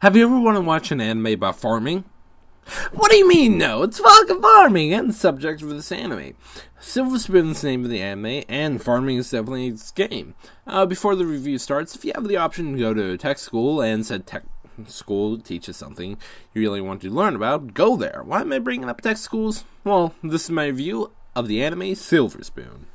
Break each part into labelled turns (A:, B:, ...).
A: Have you ever wanted to watch an anime about farming? What do you mean, no? It's fucking farming and the subject of this anime. Silver Spoon is the name of the anime, and farming is definitely its game. Uh, before the review starts, if you have the option to go to tech school and said tech school teaches something you really want to learn about, go there. Why am I bringing up tech schools? Well, this is my review of the anime Silver Spoon.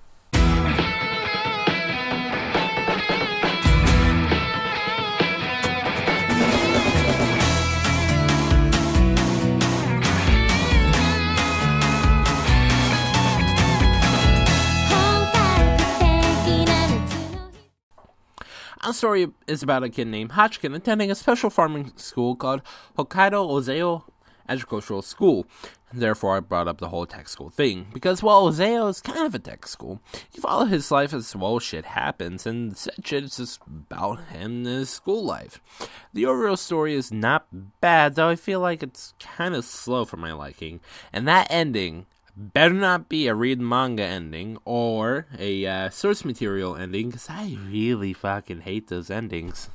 A: Our story is about a kid named Hachiken attending a special farming school called Hokkaido Ozeo Agricultural School. Therefore, I brought up the whole tech school thing. Because, well, Ozeo is kind of a tech school. You follow his life as, well, shit happens, and that shit is just about him and his school life. The overall story is not bad, though I feel like it's kind of slow for my liking. And that ending better not be a read manga ending or a uh, source material ending because I really fucking hate those endings.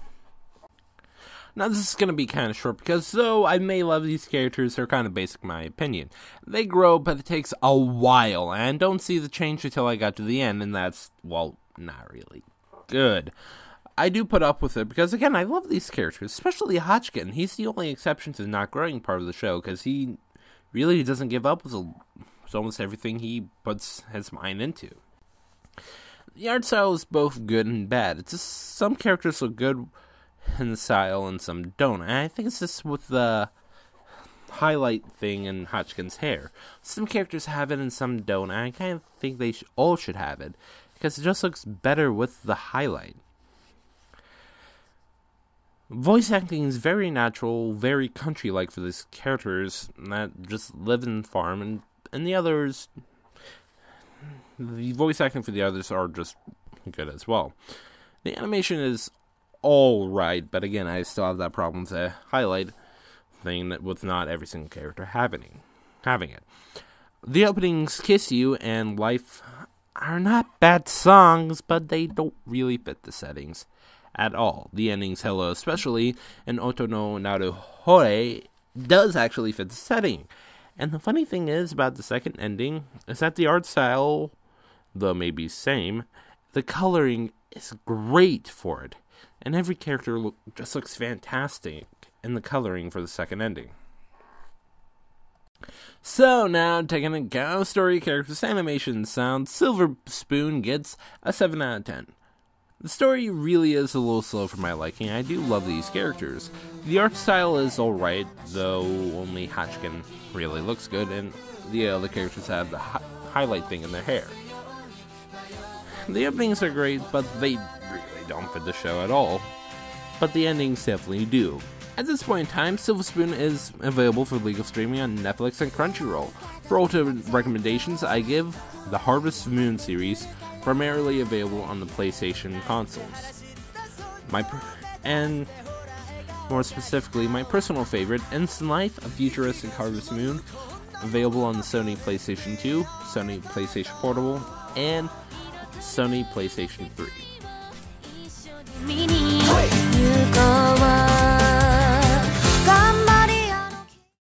A: Now, this is going to be kind of short because though I may love these characters, they're kind of basic in my opinion. They grow, but it takes a while, and don't see the change until I got to the end, and that's, well, not really good. I do put up with it because, again, I love these characters, especially Hachiken. He's the only exception to the not growing part of the show because he really doesn't give up with almost everything he puts his mind into. The art style is both good and bad. It's just some characters look good in the style and some don't. And I think it's just with the highlight thing in Hachiken's hair. Some characters have it and some don't. And I kind of think they sh- all should have it because it just looks better with the highlight. Voice acting is very natural, very country like for these characters that just live and farm and and the others, the voice acting for the others are just good as well. The animation is all right, but again, I still have that problem to highlight thing that with not every single character having having it. The openings "Kiss You" and "Life" are not bad songs, but they don't really fit the settings at all. The endings "Hello," especially, and "Oto no Naru Hore" does actually fit the setting. And the funny thing is about the second ending is that the art style, though maybe same, the coloring is great for it, and every character look, just looks fantastic in the coloring for the second ending. So now, taking account of story, characters, animation, sound, Silver Spoon gets a 7 out of 10. The story really is a little slow for my liking. I do love these characters. The art style is alright, though only Hachiken really looks good, and the other characters have the hi- highlight thing in their hair. The openings are great, but they really don't fit the show at all. But the endings definitely do. At this point in time, Silver Spoon is available for legal streaming on Netflix and Crunchyroll. For ultimate recommendations, I give the Harvest Moon series, primarily available on the PlayStation consoles. My and more specifically, my personal favorite, Innocent Life, a futuristic Harvest Moon, available on the Sony PlayStation 2, Sony PlayStation Portable, and Sony PlayStation 3.